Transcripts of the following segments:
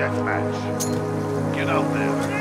deathmatch. Get out there.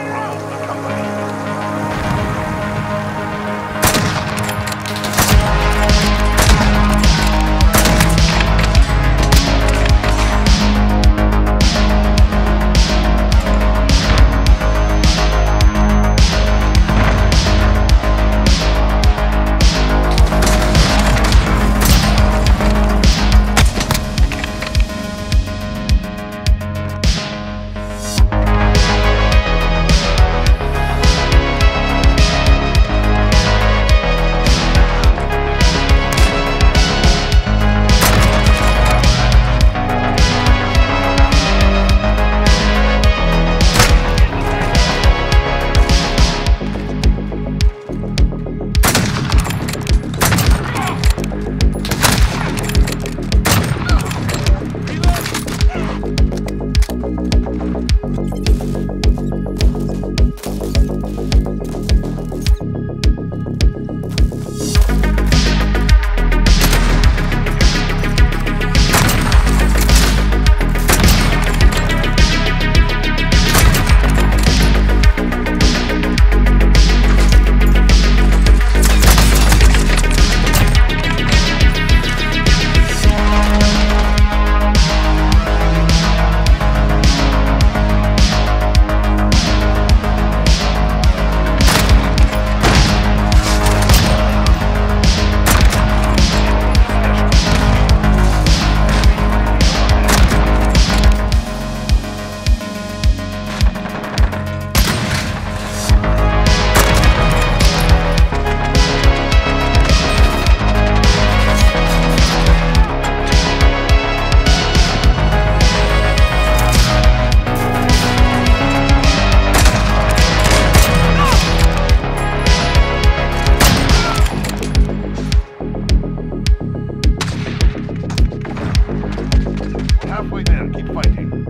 keep fighting.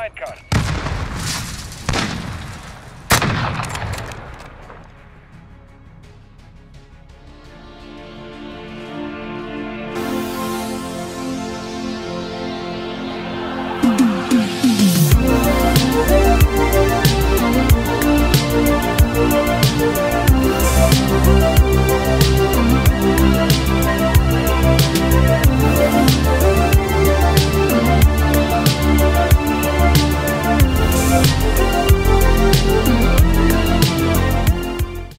side sidecar.